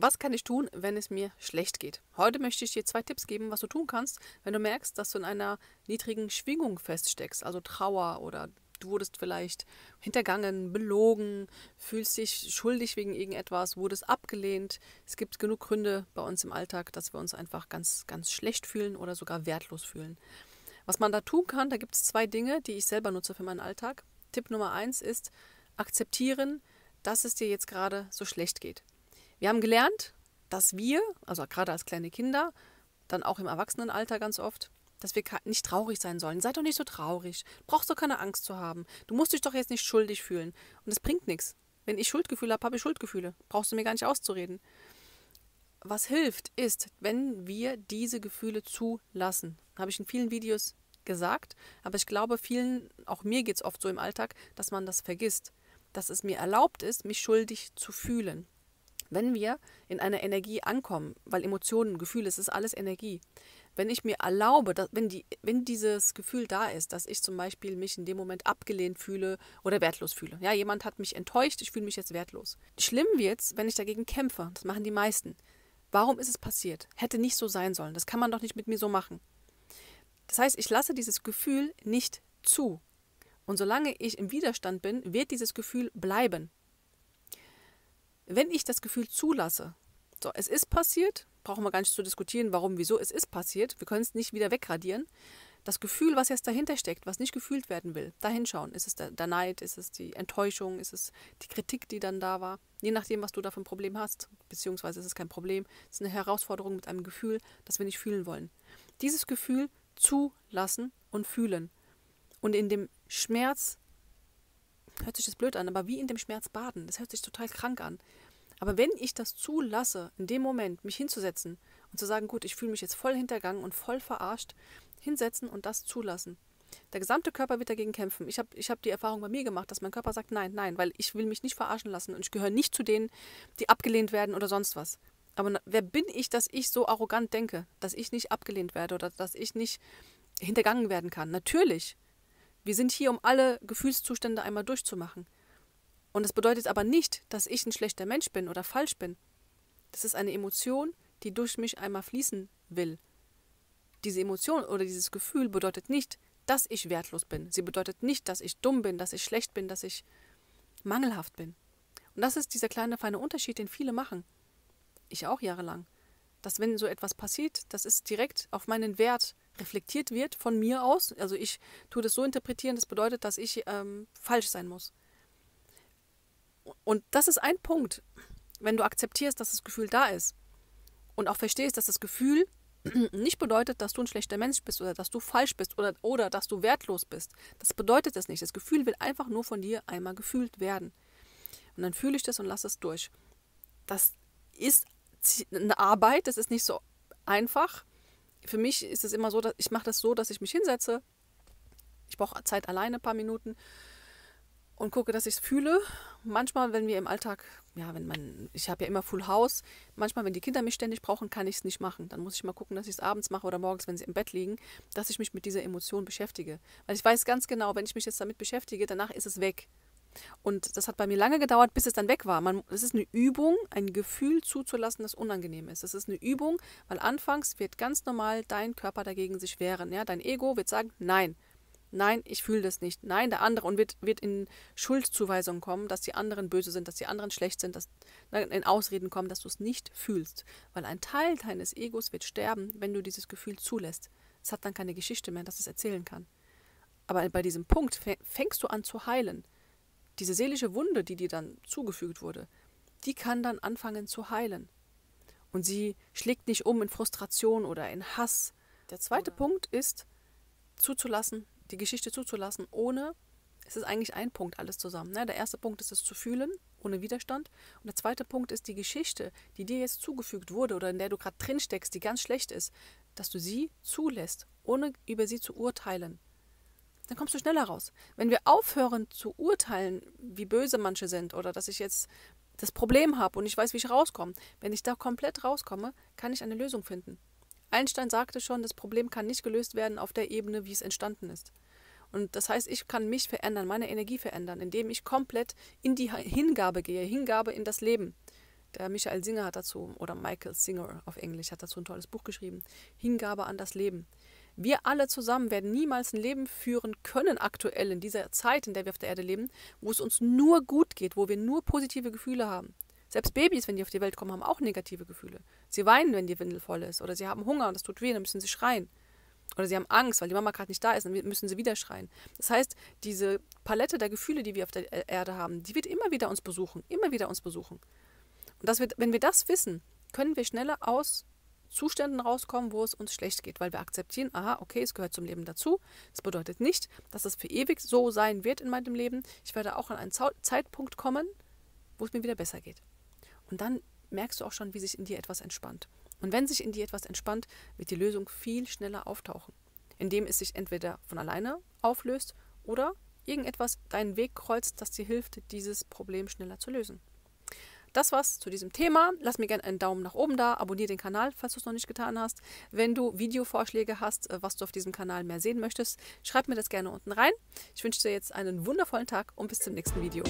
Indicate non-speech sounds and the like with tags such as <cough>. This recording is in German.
Was kann ich tun, wenn es mir schlecht geht? Heute möchte ich dir zwei Tipps geben, was du tun kannst, wenn du merkst, dass du in einer niedrigen Schwingung feststeckst, also Trauer oder du wurdest vielleicht hintergangen, belogen, fühlst dich schuldig wegen irgendetwas, wurdest abgelehnt. Es gibt genug Gründe bei uns im Alltag, dass wir uns einfach ganz, ganz schlecht fühlen oder sogar wertlos fühlen. Was man da tun kann, da gibt es zwei Dinge, die ich selber nutze für meinen Alltag. Tipp Nummer eins ist, akzeptieren, dass es dir jetzt gerade so schlecht geht. Wir haben gelernt, dass wir, also gerade als kleine Kinder, dann auch im Erwachsenenalter ganz oft, dass wir nicht traurig sein sollen. Sei doch nicht so traurig. Brauchst doch keine Angst zu haben. Du musst dich doch jetzt nicht schuldig fühlen. Und es bringt nichts. Wenn ich Schuldgefühle habe, habe ich Schuldgefühle. Brauchst du mir gar nicht auszureden. Was hilft, ist, wenn wir diese Gefühle zulassen. Habe ich in vielen Videos gesagt, aber ich glaube, vielen, auch mir geht es oft so im Alltag, dass man das vergisst. Dass es mir erlaubt ist, mich schuldig zu fühlen. Wenn wir in einer Energie ankommen, weil Emotionen, Gefühle, es ist alles Energie, wenn ich mir erlaube, dass, wenn, die, wenn dieses Gefühl da ist, dass ich zum Beispiel mich in dem Moment abgelehnt fühle oder wertlos fühle. Ja, jemand hat mich enttäuscht, ich fühle mich jetzt wertlos. Schlimm wird es, wenn ich dagegen kämpfe. Das machen die meisten. Warum ist es passiert? Hätte nicht so sein sollen. Das kann man doch nicht mit mir so machen. Das heißt, ich lasse dieses Gefühl nicht zu. Und solange ich im Widerstand bin, wird dieses Gefühl bleiben. Wenn ich das Gefühl zulasse, so, es ist passiert, brauchen wir gar nicht zu diskutieren, warum, wieso, es ist passiert, wir können es nicht wieder wegradieren. Das Gefühl, was jetzt dahinter steckt, was nicht gefühlt werden will, da hinschauen. Ist es der, der Neid, ist es die Enttäuschung, ist es die Kritik, die dann da war? Je nachdem, was du da für ein Problem hast, beziehungsweise ist es kein Problem, es ist eine Herausforderung mit einem Gefühl, das wir nicht fühlen wollen. Dieses Gefühl zulassen und fühlen. Und in dem Schmerz hört sich das blöd an, aber wie in dem Schmerz baden. Das hört sich total krank an. Aber wenn ich das zulasse, in dem Moment mich hinzusetzen und zu sagen, gut, ich fühle mich jetzt voll hintergangen und voll verarscht, hinsetzen und das zulassen. Der gesamte Körper wird dagegen kämpfen. Ich habe ich hab die Erfahrung bei mir gemacht, dass mein Körper sagt, nein, nein, weil ich will mich nicht verarschen lassen und ich gehöre nicht zu denen, die abgelehnt werden oder sonst was. Aber wer bin ich, dass ich so arrogant denke, dass ich nicht abgelehnt werde oder dass ich nicht hintergangen werden kann? Natürlich. Wir sind hier, um alle Gefühlszustände einmal durchzumachen. Und das bedeutet aber nicht, dass ich ein schlechter Mensch bin oder falsch bin. Das ist eine Emotion, die durch mich einmal fließen will. Diese Emotion oder dieses Gefühl bedeutet nicht, dass ich wertlos bin. Sie bedeutet nicht, dass ich dumm bin, dass ich schlecht bin, dass ich mangelhaft bin. Und das ist dieser kleine feine Unterschied, den viele machen. Ich auch jahrelang. Dass wenn so etwas passiert, das ist direkt auf meinen Wert reflektiert wird von mir aus. Also ich tue das so interpretieren, das bedeutet, dass ich ähm, falsch sein muss. Und das ist ein Punkt, wenn du akzeptierst, dass das Gefühl da ist und auch verstehst, dass das Gefühl <clears throat> nicht bedeutet, dass du ein schlechter Mensch bist oder dass du falsch bist oder, oder dass du wertlos bist. Das bedeutet es nicht. Das Gefühl will einfach nur von dir einmal gefühlt werden. Und dann fühle ich das und lasse es durch. Das ist eine Arbeit, das ist nicht so einfach für mich ist es immer so, dass ich mache das so, dass ich mich hinsetze. Ich brauche Zeit alleine, ein paar Minuten und gucke, dass ich es fühle. Manchmal, wenn wir im Alltag, ja, wenn man, ich habe ja immer Full House, manchmal, wenn die Kinder mich ständig brauchen, kann ich es nicht machen. Dann muss ich mal gucken, dass ich es abends mache oder morgens, wenn sie im Bett liegen, dass ich mich mit dieser Emotion beschäftige. Weil ich weiß ganz genau, wenn ich mich jetzt damit beschäftige, danach ist es weg. Und das hat bei mir lange gedauert, bis es dann weg war. es ist eine Übung, ein Gefühl zuzulassen, das unangenehm ist. Das ist eine Übung, weil anfangs wird ganz normal dein Körper dagegen sich wehren. Ja? Dein Ego wird sagen, nein, nein, ich fühle das nicht. Nein, der andere und wird, wird in Schuldzuweisungen kommen, dass die anderen böse sind, dass die anderen schlecht sind, dass in Ausreden kommen, dass du es nicht fühlst. Weil ein Teil deines Egos wird sterben, wenn du dieses Gefühl zulässt. Es hat dann keine Geschichte mehr, dass es erzählen kann. Aber bei diesem Punkt fängst du an zu heilen diese seelische Wunde, die dir dann zugefügt wurde, die kann dann anfangen zu heilen. Und sie schlägt nicht um in Frustration oder in Hass. Der zweite Punkt ist, zuzulassen, die Geschichte zuzulassen, ohne, es ist eigentlich ein Punkt alles zusammen. Ne? Der erste Punkt ist es zu fühlen, ohne Widerstand. Und der zweite Punkt ist die Geschichte, die dir jetzt zugefügt wurde oder in der du gerade drin steckst, die ganz schlecht ist, dass du sie zulässt, ohne über sie zu urteilen dann kommst du schneller raus. Wenn wir aufhören zu urteilen, wie böse manche sind oder dass ich jetzt das Problem habe und ich weiß, wie ich rauskomme, wenn ich da komplett rauskomme, kann ich eine Lösung finden. Einstein sagte schon, das Problem kann nicht gelöst werden auf der Ebene, wie es entstanden ist. Und das heißt, ich kann mich verändern, meine Energie verändern, indem ich komplett in die Hingabe gehe, Hingabe in das Leben. Der Michael Singer hat dazu, oder Michael Singer auf Englisch, hat dazu ein tolles Buch geschrieben. Hingabe an das Leben. Wir alle zusammen werden niemals ein Leben führen können, aktuell in dieser Zeit, in der wir auf der Erde leben, wo es uns nur gut geht, wo wir nur positive Gefühle haben. Selbst Babys, wenn die auf die Welt kommen, haben auch negative Gefühle. Sie weinen, wenn die Windel voll ist. Oder sie haben Hunger und das tut weh, dann müssen sie schreien. Oder sie haben Angst, weil die Mama gerade nicht da ist, dann müssen sie wieder schreien. Das heißt, diese Palette der Gefühle, die wir auf der Erde haben, die wird immer wieder uns besuchen, immer wieder uns besuchen. Und das wird, wenn wir das wissen, können wir schneller aus Zuständen rauskommen, wo es uns schlecht geht, weil wir akzeptieren, aha, okay, es gehört zum Leben dazu. Das bedeutet nicht, dass es für ewig so sein wird in meinem Leben. Ich werde auch an einen Zeitpunkt kommen, wo es mir wieder besser geht. Und dann merkst du auch schon, wie sich in dir etwas entspannt. Und wenn sich in dir etwas entspannt, wird die Lösung viel schneller auftauchen, indem es sich entweder von alleine auflöst oder irgendetwas deinen Weg kreuzt, das dir hilft, dieses Problem schneller zu lösen. Das war's zu diesem Thema. Lass mir gerne einen Daumen nach oben da, abonniere den Kanal, falls du es noch nicht getan hast. Wenn du Videovorschläge hast, äh, was du auf diesem Kanal mehr sehen möchtest, schreib mir das gerne unten rein. Ich wünsche dir jetzt einen wundervollen Tag und bis zum nächsten Video.